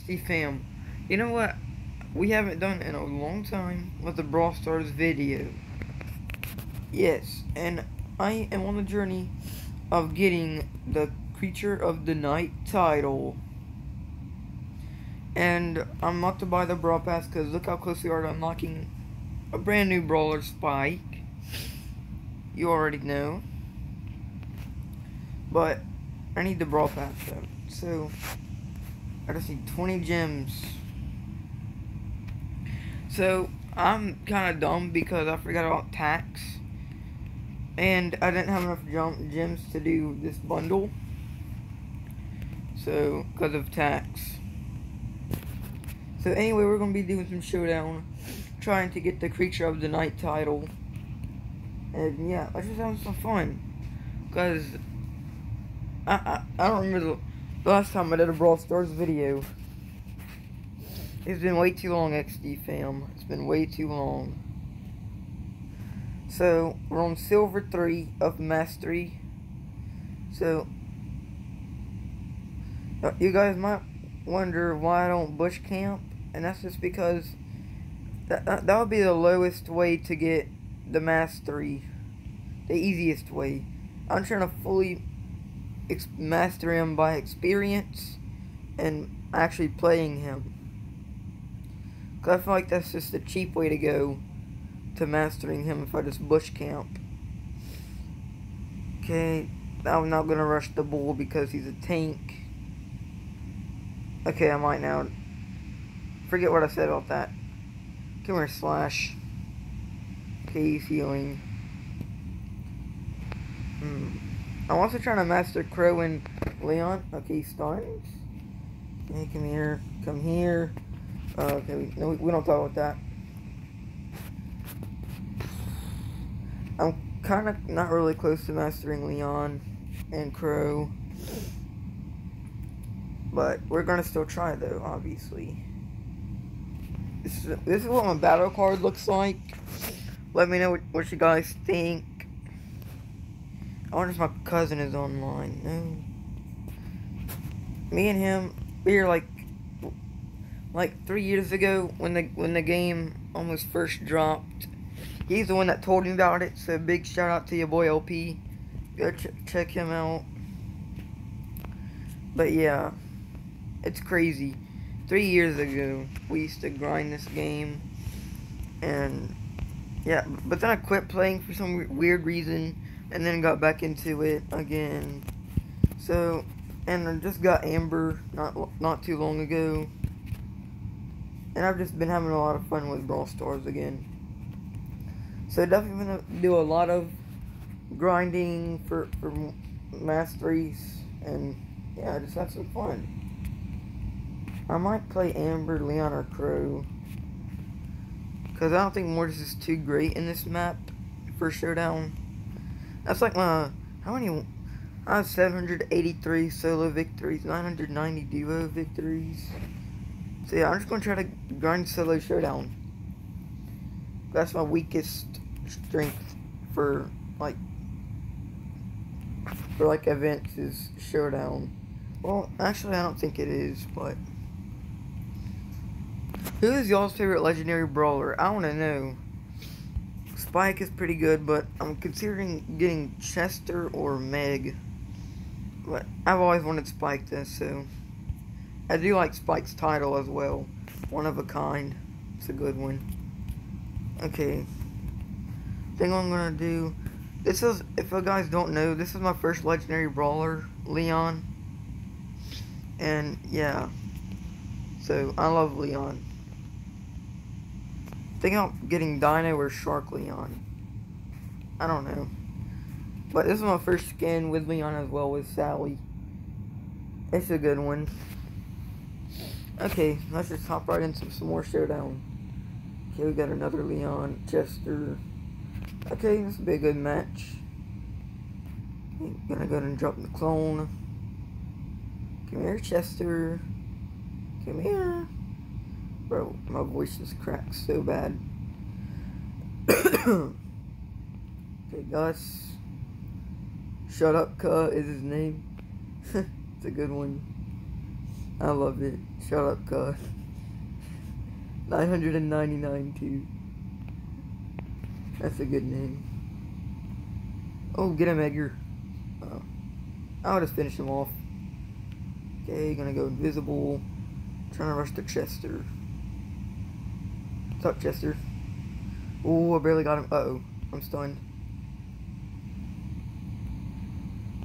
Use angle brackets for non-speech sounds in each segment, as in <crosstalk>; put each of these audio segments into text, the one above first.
XD fam, you know what? We haven't done in a long time with the Brawl Stars video. Yes, and I am on the journey of getting the Creature of the Night title. And I'm about to buy the Brawl Pass because look how close we are to unlocking a brand new Brawler Spike. You already know. But I need the Brawl Pass though. So I just need 20 gems. So I'm kind of dumb because I forgot about tax. And I didn't have enough jump gems to do this bundle. So, because of tax. So anyway, we're going to be doing some showdown. Trying to get the Creature of the Night title. And yeah, let's just have some fun. Because I, I, I don't remember the last time I did a Brawl Stars video. It's been way too long, XD fam. It's been way too long. So, we're on Silver 3 of Mastery. So, uh, you guys might wonder why I don't bush camp. And that's just because that, that, that would be the lowest way to get the Mastery. The easiest way. I'm trying to fully master him by experience and actually playing him. Because I feel like that's just a cheap way to go to mastering him if I just bush camp. Okay, I'm not to rush the bull because he's a tank. Okay, I might now. Forget what I said about that. Come here, Slash. Okay, he's healing. Hmm. I'm also trying to master Crow and Leon. Okay, stars. Hey, come here. Come here. Uh, okay, we, no, we don't talk about that. I'm kind of not really close to mastering Leon and Crow. But we're going to still try, though, obviously. This is, this is what my battle card looks like. Let me know what, what you guys think. I wonder if my cousin is online. No. Me and him, we were like, like three years ago when the when the game almost first dropped. He's the one that told me about it. So big shout out to your boy LP. Go ch check him out. But yeah, it's crazy. Three years ago, we used to grind this game, and yeah, but then I quit playing for some weird reason and then got back into it again. So, and I just got Amber not not too long ago, and I've just been having a lot of fun with Brawl Stars again. So definitely gonna do a lot of grinding for for masteries, and yeah, just have some fun. I might play Amber, Leon, or Crow. Because I don't think Mortis is too great in this map for Showdown. That's like my, how many, I have 783 solo victories, 990 duo victories. So yeah, I'm just going to try to grind solo showdown. That's my weakest strength for, like, for, like, events is showdown. Well, actually, I don't think it is, but... Who is y'all's favorite legendary brawler? I want to know. Spike is pretty good, but I'm considering getting Chester or Meg. But I've always wanted Spike this, so I do like Spike's title as well. One of a kind. It's a good one. Okay. Thing I'm gonna do. This is, if you guys don't know, this is my first legendary brawler, Leon. And yeah. So I love Leon. Think about getting Dino or Shark Leon. I don't know. But this is my first skin with Leon as well with Sally. It's a good one. Okay, let's just hop right into some more showdown. Okay, we got another Leon, Chester. Okay, this will be a good match. Gonna go ahead and drop the clone. Come here, Chester. Come here. Bro, my voice is cracked so bad. <coughs> okay, Gus. Shut up, Cuh is his name. <laughs> it's a good one. I love it. Shut up, God. <laughs> 999 too. That's a good name. Oh, get him, Edgar. Oh. I'll just finish him off. Okay, gonna go invisible. Trying to rush to Chester. What's up, Chester? Oh, I barely got him. Uh oh. I'm stunned.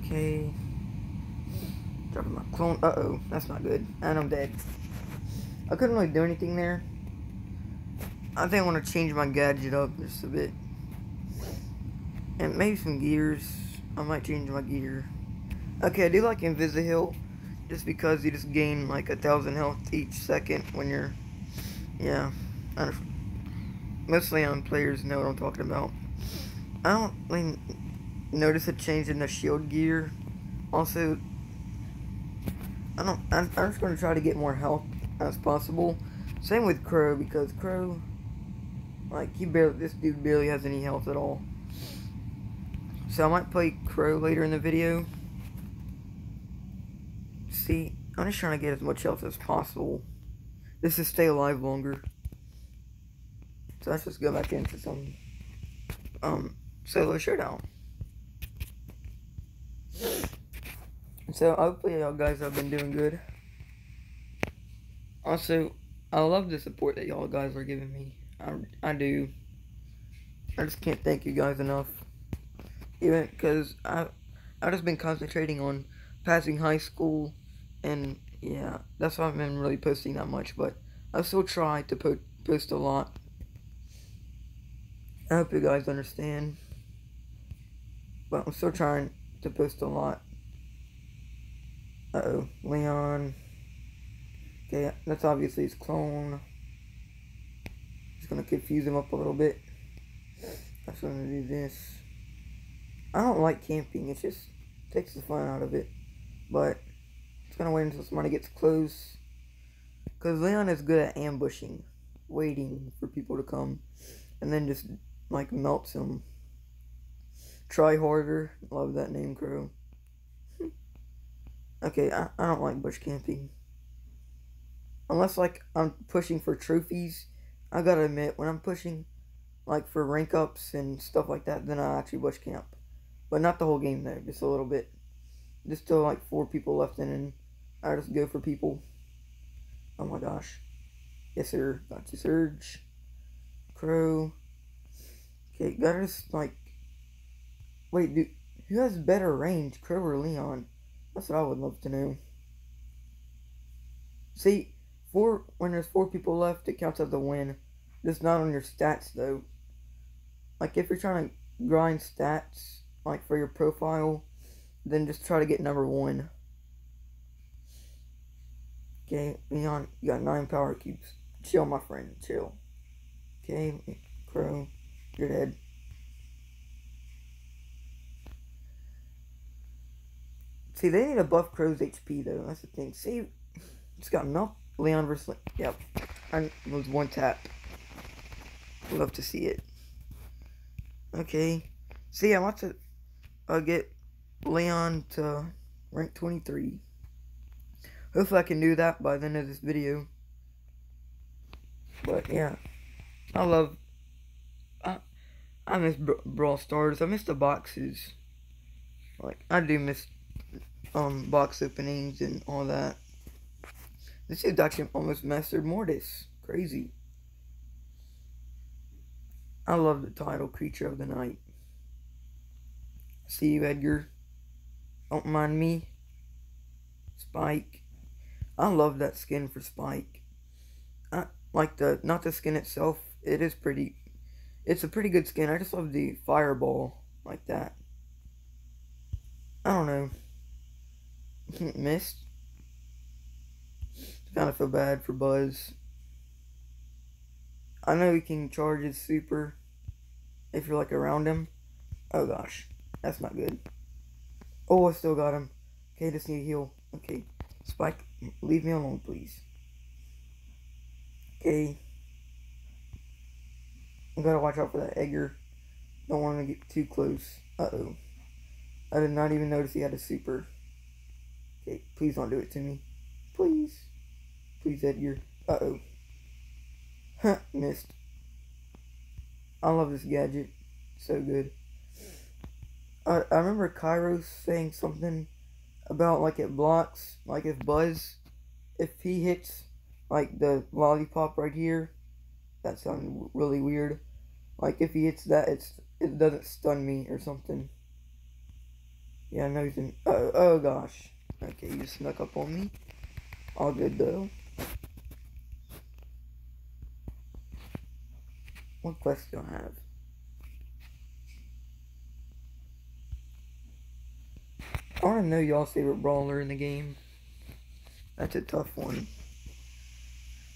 Okay. Dropping my clone. Uh oh. That's not good. And I'm dead. I couldn't really do anything there. I think I want to change my gadget up just a bit. And maybe some gears. I might change my gear. Okay, I do like Invisiheal. Just because you just gain like a thousand health each second when you're... Yeah. Mostly on players know what I'm talking about. I don't really notice a change in the shield gear. Also, I don't. I'm, I'm just going to try to get more health as possible. Same with Crow because Crow, like he barely, this dude barely has any health at all. So I might play Crow later in the video. See, I'm just trying to get as much health as possible. This is stay alive longer. So let's just go back into some um solo showdown. So hopefully y'all guys have been doing good. Also, I love the support that y'all guys are giving me. I, I do. I just can't thank you guys enough. Even because I I've just been concentrating on passing high school, and yeah, that's why I've been really posting that much. But I still try to po post a lot. I hope you guys understand. But I'm still trying to post a lot. Uh oh, Leon. Okay, that's obviously his clone. Just gonna confuse him up a little bit. I'm gonna do this. I don't like camping, it just takes the fun out of it. But, it's gonna wait until somebody gets close. Because Leon is good at ambushing, waiting for people to come, and then just, like, melts them. Try harder. Love that name, Crow. <laughs> okay, I, I don't like bush camping unless like I'm pushing for trophies, I gotta admit when I'm pushing like for rank ups and stuff like that, then I actually bush camp, but not the whole game though, just a little bit. There's still like four people left in, and I just go for people. Oh my gosh, yes sir, got you Surge, Crow. Okay, gotta like wait, dude, who has better range, Crow or Leon? That's what I would love to know. See, four when there's four people left, it counts as a win. Just not on your stats though. Like if you're trying to grind stats like for your profile, then just try to get number one. Okay, Leon, you got nine power cubes. Chill, my friend, chill. Okay, Crow, dead. See, they need to buff Crow's HP though. That's the thing. See, it's got enough Leon versus. Yep. I was one tap. Love to see it. Okay. See, I want to uh, get Leon to rank 23. Hopefully I can do that by the end of this video. But yeah. I love... I, miss Brawl Stars. I miss the boxes. Like, I do miss um box openings and all that. This dude actually almost mastered Mortis. Crazy. I love the title, Creature of the Night. See you, Edgar. Don't mind me. Spike. I love that skin for Spike. I like the, not the skin itself. It is pretty, it's a pretty good skin. I just love the fireball like that. I don't know. <laughs> Missed. Kind of feel bad for Buzz. I know he can charge his super if you're like around him. Oh gosh, that's not good. Oh, I still got him. Okay, just need to heal. Okay, Spike, leave me alone, please. Okay. I gotta watch out for that Edgar. Don't want to get too close. Uh-oh. I did not even notice he had a super. Okay, please don't do it to me. Please. Please, Edgar. Uh oh. Huh, missed. I love this gadget. So good. I, I remember Kairos saying something about like it blocks, like if Buzz, if he hits like the lollipop right here, that sounds really weird. Like if he hits that, it's it doesn't stun me or something. Yeah, no, he's in. Oh, oh gosh. Okay, you snuck up on me. All good though. What quest do I have? I want to know y'all's favorite brawler in the game. That's a tough one.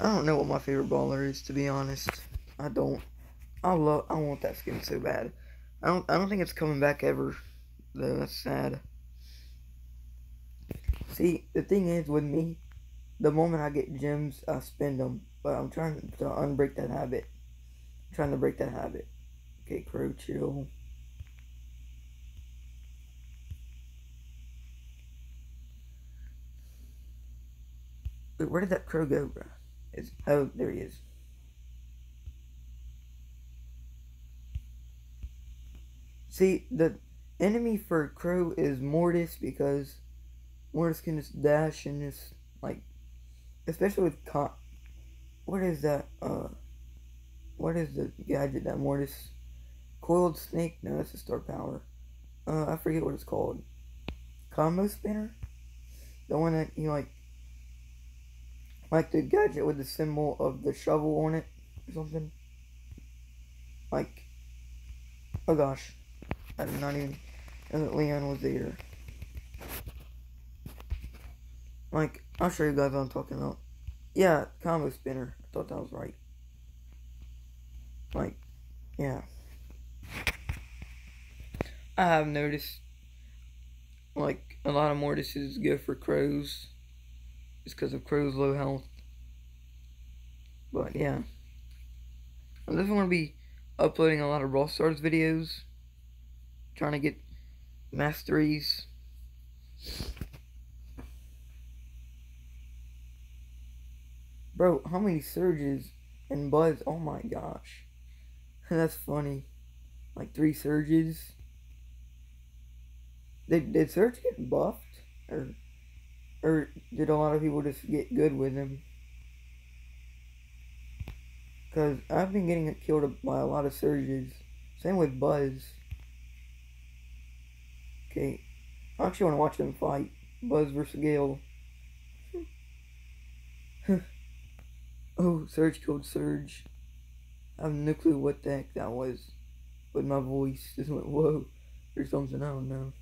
I don't know what my favorite baller is, to be honest. I don't. I love. I want that skin so bad. I don't. I don't think it's coming back ever. Though that's sad. See, the thing is with me, the moment I get gems, I spend them. But I'm trying to unbreak that habit. I'm trying to break that habit. Okay, Crow, chill. Where did that crow go, bro? Oh, there he is. See, the enemy for Crow is Mortis because Mortis can just dash and just, like, especially with what is that, uh, what is the gadget that Mortis, Coiled Snake, no, that's a star power, uh, I forget what it's called, Combo Spinner, the one that, you like, like the gadget with the symbol of the shovel on it, or something, like, oh gosh, I did not even know that Leon was there. Like, I'll show you guys what I'm talking about. Yeah, combo spinner. I thought that was right. Like, yeah. I have noticed, like, a lot of mortises go for crows. Just because of crows' low health. But, yeah. I'm definitely want to be uploading a lot of Brawl Stars videos trying to get masteries. Bro, how many surges and buzz? Oh my gosh. <laughs> That's funny. Like three surges. Did, did Surge get buffed? Or, or did a lot of people just get good with him? Because I've been getting killed by a lot of surges. Same with Buzz. Okay. I actually want to watch them fight. Buzz versus Gale. <laughs> oh, Surge killed Surge. I have no clue what the heck that was. But my voice just went, whoa, or something, I don't know.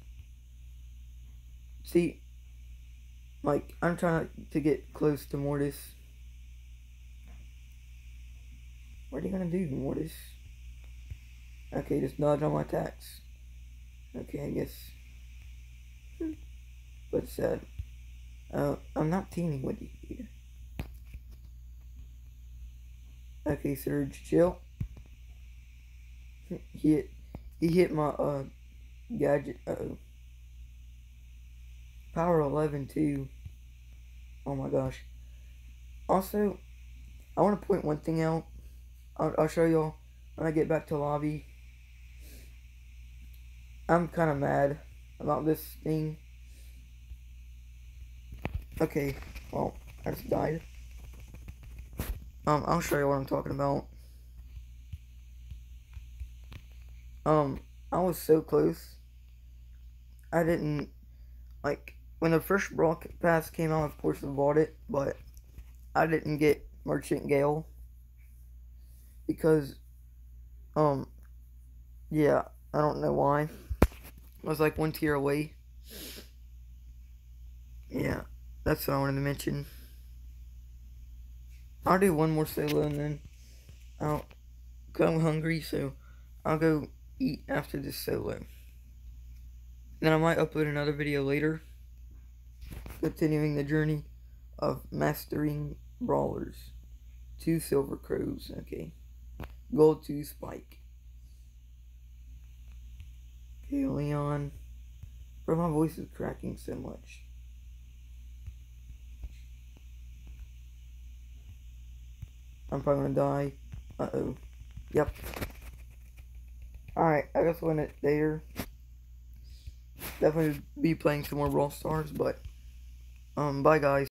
See, like, I'm trying to get close to Mortis. What are you gonna do, Mortis? Okay, just dodge all my attacks. Okay, I guess but said, uh, I'm not teaming with you here. Okay, Surge, chill. He hit, he hit my, uh, gadget, uh -oh. Power 11, too. Oh my gosh. Also, I want to point one thing out. I'll, I'll show y'all when I get back to lobby. I'm kind of mad about this thing. Okay, well, I just died. Um, I'll show you what I'm talking about. Um, I was so close. I didn't, like, when the first Brawl Pass came out, of course I bought it, but I didn't get Merchant Gale. Because, um, yeah, I don't know why. I was like one tier away. Yeah, that's what I wanted to mention. I'll do one more solo and then I'll go hungry, so I'll go eat after this solo. Then I might upload another video later, continuing the journey of mastering brawlers. Two silver crows, okay. Gold two spike. Okay, Leon. Bro, my voice is cracking so much. I'm probably gonna die. Uh oh. Yep. Alright, I guess end it there. Definitely be playing some more Brawl Stars, but um bye guys.